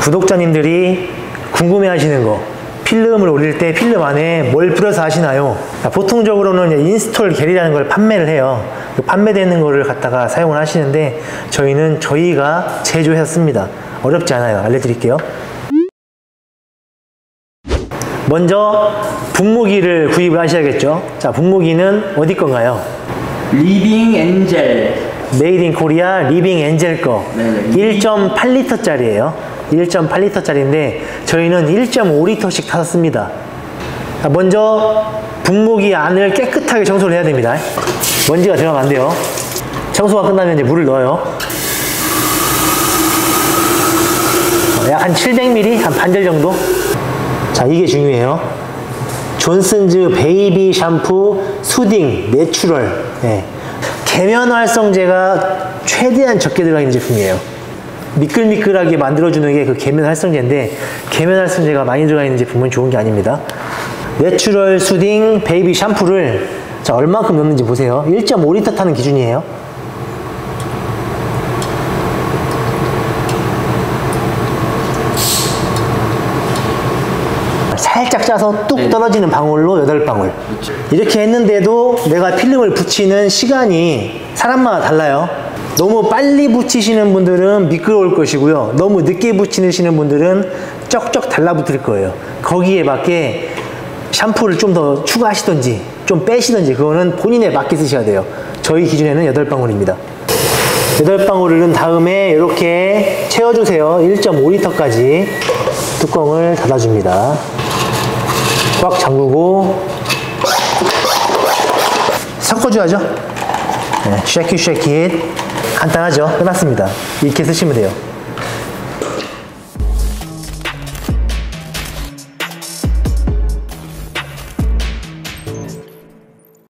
구독자님들이 궁금해 하시는 거 필름을 올릴 때 필름 안에 뭘 뿌려서 하시나요? 자, 보통적으로는 install 겔이라는 걸 판매를 해요. 그 판매되는 거를 갖다가 사용을 하시는데 저희는 저희가 제조했습니다. 어렵지 않아요. 알려드릴게요. 먼저 분무기를 구입을 하셔야겠죠. 자, 분무기는 어디 건가요? Living Angel Made in Korea Living Angel 거 네네. 1.8리터짜리예요 1.8리터짜리인데 저희는 1.5리터씩 타습니다. 먼저 분무기 안을 깨끗하게 청소를 해야 됩니다. 먼지가 들어가면 안 돼요. 청소가 끝나면 이제 물을 넣어요. 어, 약한 700ml 한 반절 정도. 자 이게 중요해요. Johnson's baby 샴푸 soothing natural. 예. 계면 활성제가 최대한 적게 들어가 있는 제품이에요 미끌미끌하게 만들어주는 게 그 계면 활성제인데 계면 활성제가 많이 들어가 있는 제품은 좋은 게 아닙니다. natural soothing baby 샴푸를 자 얼만큼 넣는지 보세요. 1.5리터 타는 기준이에요 살짝 짜서 뚝 네. 떨어지는 방울로 8방울. 이렇게 했는데도 내가 필름을 붙이는 시간이 사람마다 달라요. 너무 빨리 붙이시는 분들은 미끄러울 것이고요. 너무 늦게 붙이시는 분들은 쩍쩍 달라붙을 거예요. 거기에 맞게 샴푸를 좀 더 추가하시던지 좀 빼시던지 그거는 본인에 맞게 쓰셔야 돼요. 저희 기준에는 8방울입니다. 8방울을 넣은 다음에 이렇게 채워주세요. 1.5리터까지 뚜껑을 닫아줍니다 꽉 잠그고 섞어줘야죠. 네, 쉐키 쉐키 간단하죠? 끝났습니다. 이렇게 쓰시면 돼요